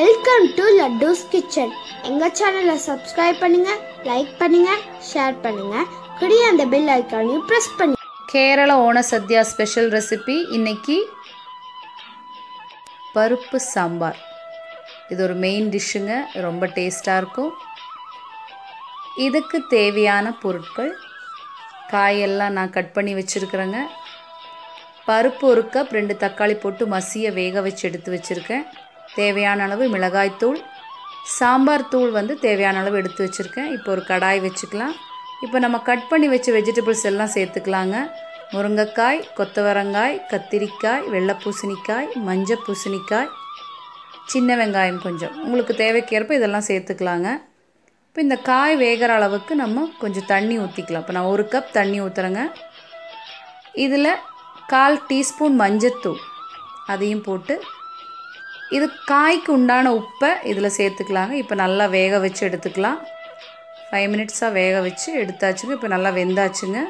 Welcome to லட்டூஸ் kitchen எங்கள் சேனலை subscribe பண்ணுங்க லைக் பண்ணுங்க ஷேர் பண்ணுங்க. கூடிய அந்த பெல் ஐக்கானையும் ப்ரெஸ் பண்ணி கேரள ஓண சத்யா ஸ்பெஷல் ரெசிபி இன்னைக்கு பருப்பு சாம்பார். இது ஒரு மெயின் டிஷ்ஷுங்க ரொம்ப டேஸ்ட்டாக இருக்கும். இதுக்கு தேவையான பொருட்கள் காயெல்லாம் நான் கட் பண்ணி வச்சுருக்குறேங்க. பருப்பு ஒரு கப் ரெண்டு தக்காளி போட்டு மசிய வேக வச்சு எடுத்து வச்சுருக்கேன். தேவையான அளவு மிளகாய்த்தூள் சாம்பார் தூள் வந்து தேவையான அளவு எடுத்து வச்சுருக்கேன். இப்போ ஒரு கடாய் வச்சுக்கலாம். இப்போ நம்ம கட் பண்ணி வச்ச வெஜிடபிள்ஸ் எல்லாம் சேர்த்துக்கலாங்க. முருங்கைக்காய் கொத்தவரங்காய் கத்திரிக்காய் வெள்ளை பூசணிக்காய் மஞ்சள் பூசணிக்காய் சின்ன வெங்காயம் கொஞ்சம். உங்களுக்கு தேவைக்கேற்ப இதெல்லாம் சேர்த்துக்கலாங்க. இப்போ இந்த காய் வேகிற அளவுக்கு நம்ம கொஞ்சம் தண்ணி ஊற்றிக்கலாம் இப்போ நான் ஒரு கப் தண்ணி ஊற்றுறேங்க இதில் கால் டீஸ்பூன் மஞ்சத்தூள் அதையும் போட்டு இது காய்க்கு உண்டான உப்பை இதில் சேர்த்துக்கலாங்க. இப்போ நல்லா வேக வச்சு எடுத்துக்கலாம். ஃபைவ் மினிட்ஸாக வேக வச்சு எடுத்தாச்சுங்க. இப்போ நல்லா வெந்தாச்சுங்க.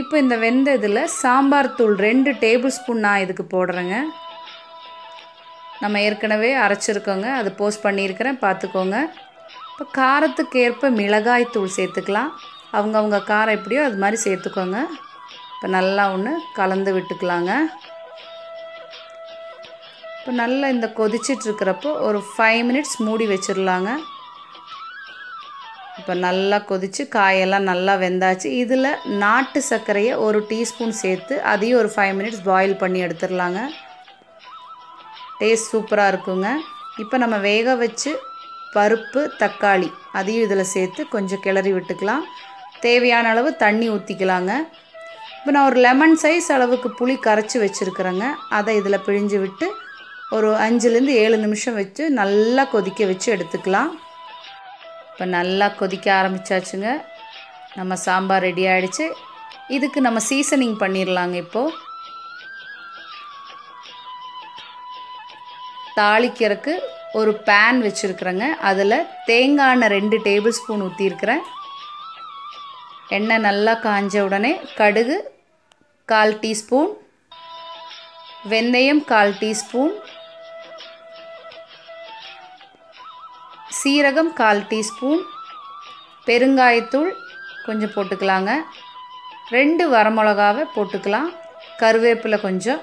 இப்போ இந்த வெந்த இதில் சாம்பார் தூள் ரெண்டு டேபிள் ஸ்பூன் நான் இதுக்கு போடுறேங்க. நம்ம ஏற்கனவே அரைச்சிருக்கோங்க. அது போஸ்ட் பண்ணியிருக்கிறேன். பார்த்துக்கோங்க. இப்போ காரத்துக்கு ஏற்ப மிளகாய் தூள் சேர்த்துக்கலாம். அவங்கவுங்க காரம் எப்படியோ அது மாதிரி சேர்த்துக்கோங்க. இப்போ நல்லா ஒன்று கலந்து விட்டுக்கலாங்க. இப்போ நல்லா இந்த கொதிச்சிட்ருக்கிறப்போ ஒரு ஃபைவ் மினிட்ஸ் மூடி வச்சிடலாங்க இப்போ நல்லா கொதித்து காயெல்லாம் நல்லா வெந்தாச்சு. இதில் நாட்டு சர்க்கரையை ஒரு டீஸ்பூன் சேர்த்து அதையும் ஒரு ஃபைவ் மினிட்ஸ் பாயில் பண்ணி எடுத்துடலாங்க டேஸ்ட் சூப்பராக இருக்குங்க. இப்போ நம்ம வேக வச்சு பருப்பு தக்காளி அதையும் இதில் சேர்த்து கொஞ்சம் கிளறி விட்டுக்கலாம். தேவையான அளவு தண்ணி ஊற்றிக்கலாங்க இப்போ நான் ஒரு லெமன் சைஸ் அளவுக்கு புளி கரைச்சி வச்சுருக்குறேங்க. அதை இதில் பிழிஞ்சு விட்டு ஒரு அஞ்சுலேருந்து ஏழு நிமிஷம் வச்சு நல்லா கொதிக்க வச்சு எடுத்துக்கலாம். இப்போ நல்லா கொதிக்க ஆரம்பித்தாச்சுங்க நம்ம சாம்பார் ரெடி ஆகிடுச்சு இதுக்கு நம்ம சீசனிங் பண்ணிடலாங்க இப்போது தாளிக்கிறதுக்கு ஒரு பேன் வச்சுருக்குறேங்க. அதில் தேங்காய் ரெண்டு டேபிள் ஸ்பூன் ஊற்றிருக்கிறேன் எண்ணெய் நல்லா காஞ்ச உடனே கடுகு கால் டீஸ்பூன் வெந்தயம் கால் டீஸ்பூன் சீரகம் கால் டீஸ்பூன் பெருங்காயத்தூள் கொஞ்சம் போட்டுக்கலாங்க. ரெண்டு வரமிளகாவை போட்டுக்கலாம். கருவேப்பிலை கொஞ்சம்.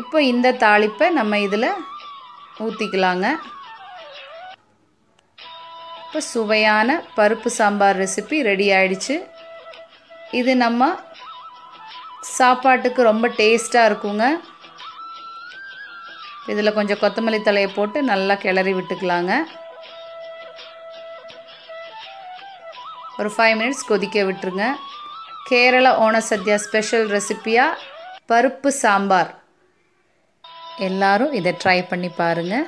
இப்போ இந்த தாளிப்பை நம்ம இதில் ஊற்றிக்கலாங்க. இப்போ சுவையான பருப்பு சாம்பார் ரெசிபி ரெடி ஆயிடுச்சு. இது நம்ம சாப்பாட்டுக்கு ரொம்ப டேஸ்ட்டாக இருக்குங்க. இதில் கொஞ்சம் கொத்தமல்லி தலையை போட்டு நல்லா கிளறி விட்டுக்கலாங்க. ஒரு ஃபைவ் மினிட்ஸ் கொதிக்க விட்டுருங்க. கேரளா ஓண சத்யா ஸ்பெஷல் ரெசிப்பியாக பருப்பு சாம்பார். எல்லாரும் இதை ட்ரை பண்ணி பாருங்கள்